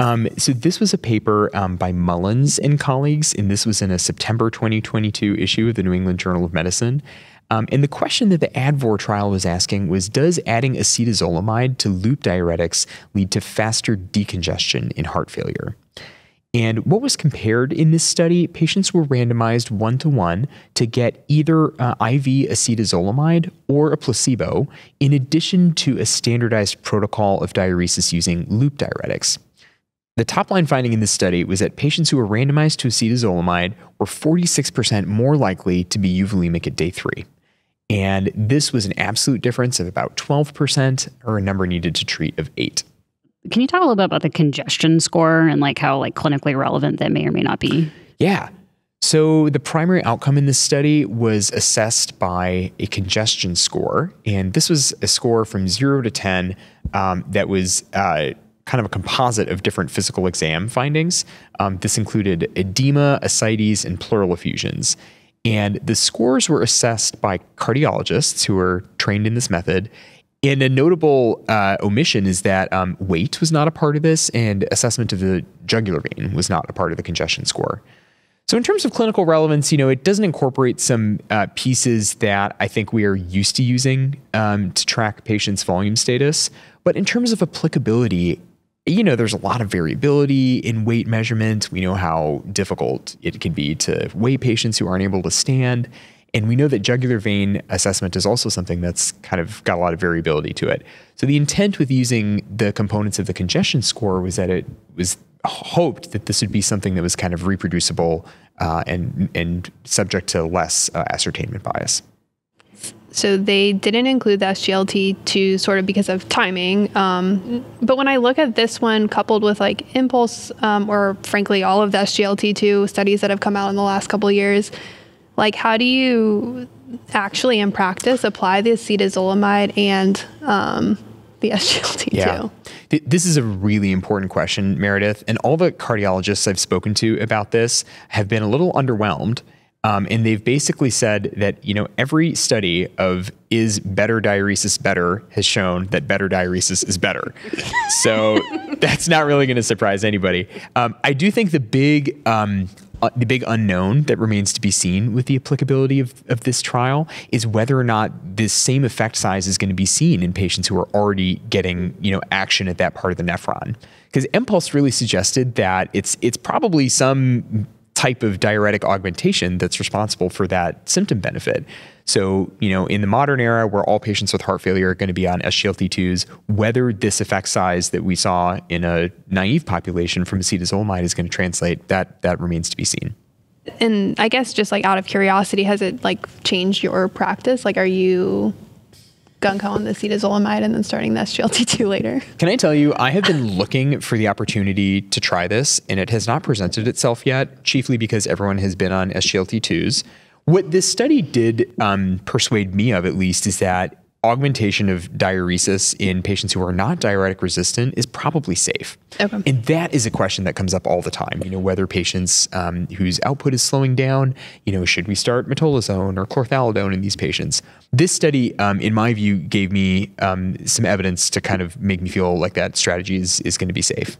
Um, so this was a paper um, by Mullens and colleagues, and this was in a September 2022 issue of the New England Journal of Medicine. Um, and the question that the ADVOR trial was asking was Does adding acetazolamide to loop diuretics lead to faster decongestion in heart failure? And what was compared in this study, patients were randomized one to one to get either uh, IV acetazolamide or a placebo, in addition to a standardized protocol of diuresis using loop diuretics. The top line finding in this study was that patients who were randomized to acetazolamide were 46% more likely to be euvolemic at day three. And this was an absolute difference of about 12%, or a number needed to treat of eight. Can you talk a little bit about the congestion score and like how like clinically relevant that may or may not be? Yeah. So the primary outcome in this study was assessed by a congestion score, and this was a score from zero to ten um, that was uh, kind of a composite of different physical exam findings. Um, this included edema, ascites, and pleural effusions. And the scores were assessed by cardiologists who are trained in this method, and a notable uh, omission is that um, weight was not a part of this, and assessment of the jugular vein was not a part of the congestion score. So, in terms of clinical relevance, you know, it doesn't incorporate some uh, pieces that I think we are used to using um, to track patients' volume status. But in terms of applicability, you know, there's a lot of variability in weight measurement. We know how difficult it can be to weigh patients who aren't able to stand. And we know that jugular vein assessment is also something that's kind of got a lot of variability to it. So the intent with using the components of the congestion score was that it was hoped that this would be something that was kind of reproducible uh, and and subject to less uh, ascertainment bias. So they didn't include the SGLT2 sort of because of timing. Um, but when I look at this one coupled with like EMPULSE um, or frankly all of the SGLT2 studies that have come out in the last couple years, like how do you actually in practice apply the acetazolamide and um, the SGLT2? Yeah. This is a really important question, Meredith. And all the cardiologists I've spoken to about this have been a little underwhelmed. Um, and they've basically said that you know every study of is better diuresis better has shown that better diuresis is better. so that's not really going to surprise anybody. Um, I do think the big um, uh, the big unknown that remains to be seen with the applicability of, of this trial is whether or not this same effect size is going to be seen in patients who are already getting you know action at that part of the nephron. Because EMPULSE really suggested that it's it's probably some type of diuretic augmentation that's responsible for that symptom benefit. So, you know, in the modern era where all patients with heart failure are going to be on SGLT2s, whether this effect size that we saw in a naive population from acetazolamide is going to translate, that that remains to be seen. And I guess just like out of curiosity, has it like changed your practice? Like, are you gung ho on the acetazolamide and then starting the SGLT2 later? Can I tell you, I have been looking for the opportunity to try this, and it has not presented itself yet, chiefly because everyone has been on SGLT2s. What this study did um, persuade me of, at least, is that augmentation of diuresis in patients who are not diuretic resistant is probably safe. Okay. And that is a question that comes up all the time. You know, whether patients um, whose output is slowing down, you know, should we start metolazone or chlorthalidone in these patients? This study, um, in my view, gave me um, some evidence to kind of make me feel like that strategy is, is going to be safe.